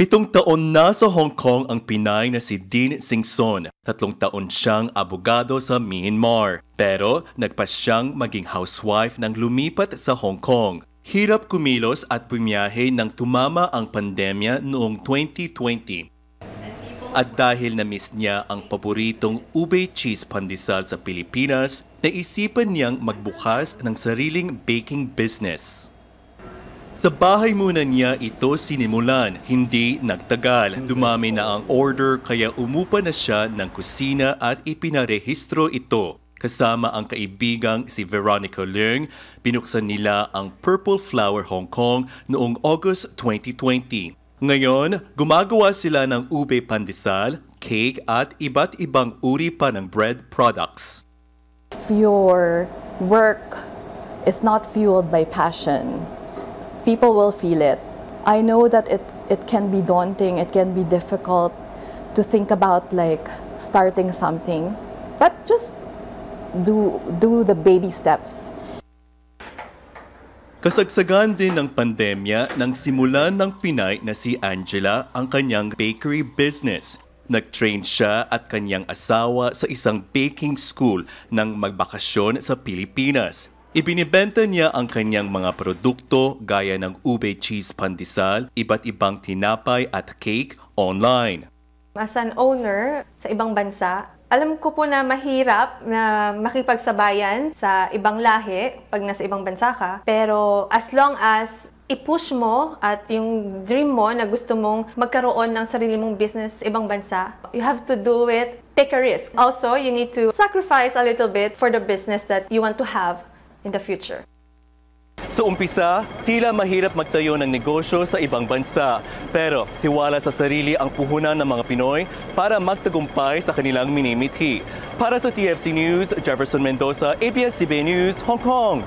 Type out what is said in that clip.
Pitong taon na sa Hong Kong ang Pinay na si Dean Singson. Tatlong taon siyang abogado sa Myanmar. Pero nagpas siyang maging housewife nang lumipat sa Hong Kong. Hirap kumilos at pumiyahe nang tumama ang pandemya noong 2020. At dahil na-miss niya ang paboritong ube cheese pandesal sa Pilipinas, naisipan niyang magbukas ng sariling baking business. Sa bahay muna niya ito sinimulan, hindi nagtagal. Dumami na ang order kaya umupa na siya ng kusina at ipinarehistro ito. Kasama ang kaibigang si Veronica Leung, binuksan nila ang Purple Flower Hong Kong noong August 2020. Ngayon, gumagawa sila ng ube pandesal, cake at iba't ibang uri pa ng bread products. If your work is not fueled by passion, people will feel it. I know that it, it can be daunting, it can be difficult to think about like starting something, but just do do the baby steps. Kasagsagan din ng pandemya nang simulan ng Pinay na si Angela ang kanyang bakery business. Nag-train siya at kanyang asawa sa isang baking school nang magbakasyon sa Pilipinas. Ibinibenta niya ang kanyang mga produkto gaya ng ube cheese pandesal, iba't ibang tinapay at cake online. As an owner sa ibang bansa, alam ko po na mahirap na makipagsabayan sa ibang lahi pag nasa ibang bansa ka. Pero as long as i-push mo at yung dream mo na gusto mong magkaroon ng sarili mong business sa ibang bansa, you have to do it, take a risk. Also, you need to sacrifice a little bit for the business that you want to have in the future. Sa umpisa, tila mahirap magtayo ng negosyo sa ibang bansa. Pero tiwala sa sarili ang puhunan ng mga Pinoy para magtagumpay sa kanilang minimithi. Para sa TFC News, Jefferson Mendoza, ABS-CBN News, Hong Kong.